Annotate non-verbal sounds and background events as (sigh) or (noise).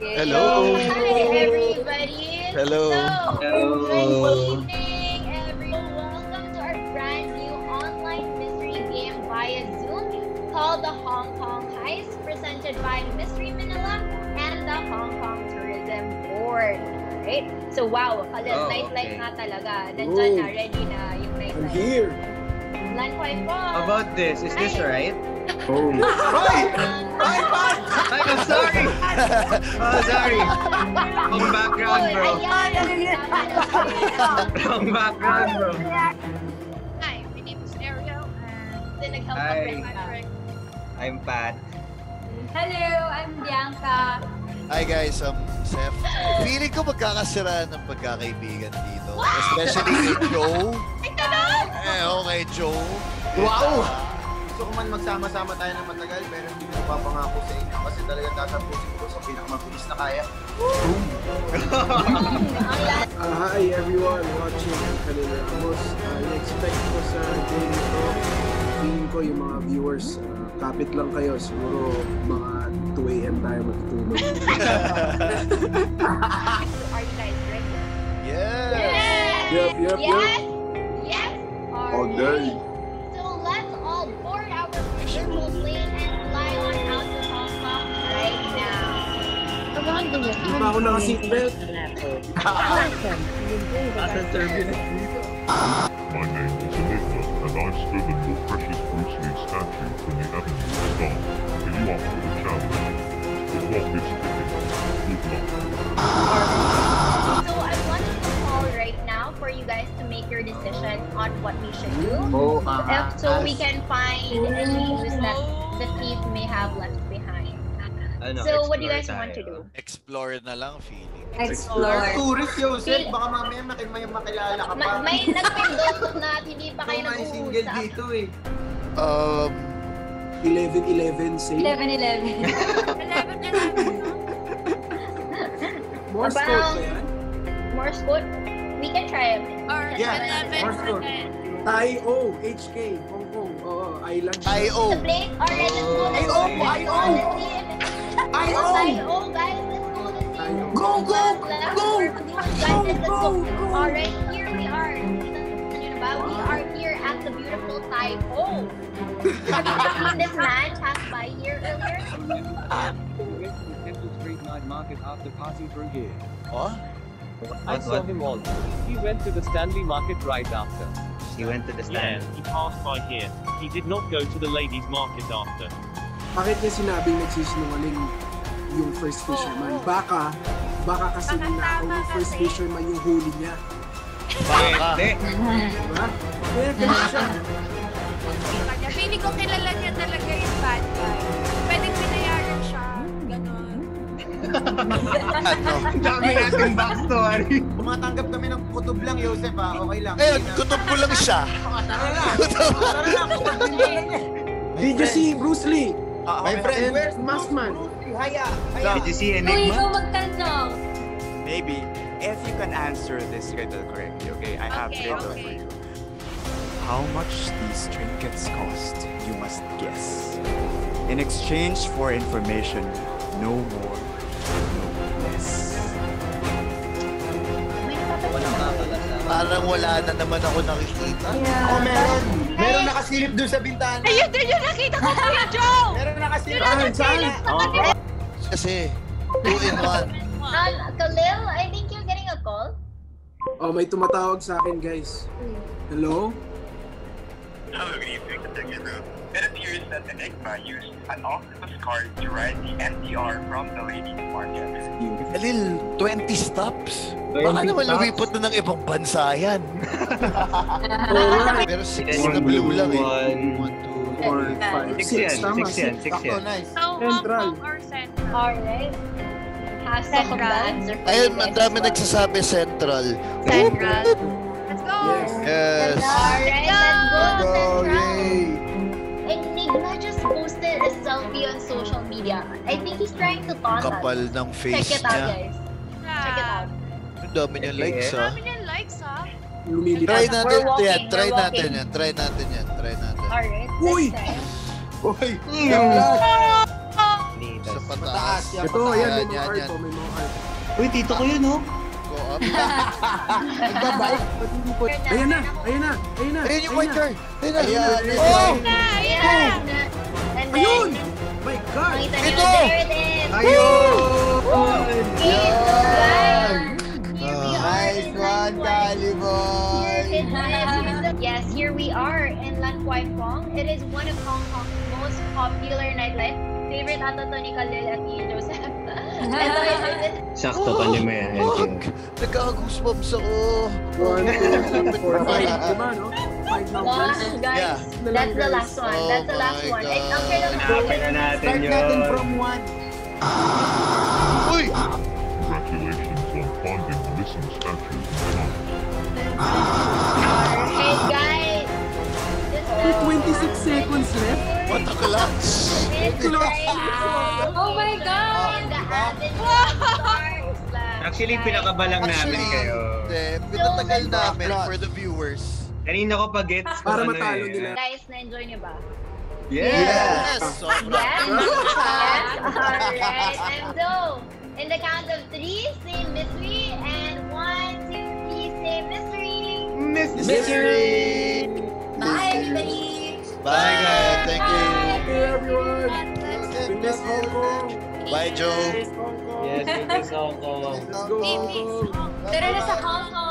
Okay. Hello. Hi, everybody. Hello. So, Hello. good evening, everyone. Welcome to our brand new online mystery game via Zoom called the Hong Kong Heist, presented by Mystery Manila and the Hong Kong Tourism Board. Right? So, wow, Khalil, Oh, nightlife okay. nga talaga. Nandyan na, ready na yung I'm here. Lunch wife po. About this? Is this right? (laughs) Oh. Ay! Ay, Pat! I'm sorry! (laughs) Oh, sorry. Wrong background, Uy, bro. ayan, ayan. Wrong background, bro. Hi, my name is Ariel, and Kasi nag-help Hi. ka friend I'm I'm Pat. Hello, I'm Bianca. Hi guys, I'm Seth. Feeling ko magkakasiraan ng pagkakaibigan dito. Especially kay Joe. Eh, okay, Joe. Wow! Gusto ko man magsama-sama tayo ng matagal pero hindi ko papangako sa inyo kasi talaga tatapusin ko sa pinakamabilis na kaya. Lahat (laughs) Uh, hi everyone watching Khalil Ramos. Uh, in-expect ko sa game ito, feeling ko yung mga viewers, uh, kapit lang kayo. Siguro mga 2 a.m. tayo matutulog. Are you guys ready? Yeah. Yes! Yup, yup, yup. yes! Yes! Okay. Alright. So virtual plane and fly on out to Hong Kong right now. Di pa ako naka-seatbelt. Nasa turbulence dito. For you guys to make your decision on what we should do. Oh, If- so we can find any clues that the thief may have left behind. Ano, So what do you explore guys want to do? Explore na lang feeling. Explore. Tourist Joseph, baka mamaya maki may makilala ka pa. Ma- may nagpindot na at hindi pa kayo Ikaw nga yung single nag-uusap. dito eh. Um, 11-11 save. 11-11. 11, 11. (laughs) Morse code ba yan? Morse code? We can try it. Or Yeah, 11, Morse code. 10. Tai-O, HK, Hong Kong. Oo, island. I.O. The plane? Alright, (laughs) let's go. Let's Ay, go. oh, Let's ay, go. oh. Let's see if it's- Ay, Oh, oh. ay, oh, guys, let's go. Let's see. Ay, oh. Go, go, Left, go, or guys, let's go, go. go. Alright, here we are. Yun ba? We are here at the beautiful Tai Ho. Have you seen this man pass by here earlier? (laughs) Temple Street Night Market after passing through here. Oh? I What, saw what? him also. He went to the Stanley Market right after. He went to the Yeah, stand. he passed by here. He did not go to the ladies' market after. Bakit niya sinabing nagsisinungaling yung first fisherman? Baka, baka kasi Baka ninakaw yung first kasi. fisherman yung huli niya. Baka. Diba? Kaya ganun siya. Feeling ko kilala niya talaga yung bad guy. (laughs) Ano? Ang dami natin backstory. Tumatanggap kami ng kutob lang, Joseph ha. Okay lang. Hindi na- kutob ko lang siya. Ah, Tara na. (laughs) Tara na, kutob din talaga eh. Did you see Bruce Lee? Ah, My friend, where's Maskman? Bruce Lee? Haya, haya. Did you see Uy, ikaw Enigma? magtanong. Maybe if you can answer this riddle correctly, okay? I have Okay, riddle okay. for you. How much these trinkets cost, you must guess. In exchange for information, no more, Parang wala na naman ako nakikita. Oh, meron. Meron nakasilip doon sa bintana. Ayun din yung nakita ko, Kuya Joe! Meron nakasilip. Saan? Saan? Kasi, two in one. Um, Khalil, I think you're getting a call. Oh, may tumatawag sa akin, guys. Hello? Hello, good evening, Detective. It appears that Enigma used an octopus card to ride the MTR from the ladies' market. Kalil, 20 stops? Baka naman lumipot na ng ibang bansa yan. (laughs) Pero 6 na blue lang eh. One, 1, 2, Four, Yeah. five, Six six. yan, Tama, six yan, six. six Sakto, yan. nice. So, Hong Central. Kong or Central? Alright. Has some Central. Ayun, ang dami nagsasabi Central. Central. Let's go! Yes. Yes. Alright, let's go, yay. Enigma just posted a selfie on social media. I think he's trying to taunt us. Kapal ng Check face it out, niya. guys. Check it out. Ang dami niya likes ah. Dami niyang likes, ha? Lumilipad. Try We're natin walking, yan. Try natin yan. Try natin yan. Try natin. Alright, Uy! Uy, Mm. Sa pataas. Ito, Yan, yan, may mga art may mga art. Uy, tito ko yun, oh. Up. Nagbabike? Ba't hindi po? Ayan na, ayan na, ayan na. Ayun yung white car. Ayun na. Ayan, Oh! Ayan. And then, Ayun! My God! Ito! Ayun! Guys. Nice one, Kali boy! Here it is. Yes, here we are in Lan Kwai Fong. It is one of Hong Kong's most popular nightlife. Favorite ato to ni Khalil at ni Joseph. Sakto pa niyo may Fuck! Nagka-goosebumps ako. One, two, four, five. Diba, no? Five numbers. guys, Yeah. that's the last one. Oh That's the last my one. God. the Hanapin na natin Start yun. natin from one. Uy! Congratulations on finding the missing statue in France. Hey guys, this With 26 seconds left. What a clutch! (laughs) Oh my God! Actually, pinakabalang namin Actually, kayo. hindi. Pinatagal namin for the viewers. Kanina ko pa gets kung Para ano matalo eh. nila. Guys, na-enjoy niyo ba? Yes! Yes! Sobra. Yes? yes? Alright, and so, in the count of three, say mystery, and one, two, three, say mystery. Mystery! Bye, everybody! Bye, guys. Thank you. Hey, everyone! We miss Hong Kong! Bye, Joe. Miss Hong Kong! Yes, it is Hong Kong. Let's go, Hong Kong! Tara na sa Hong Kong!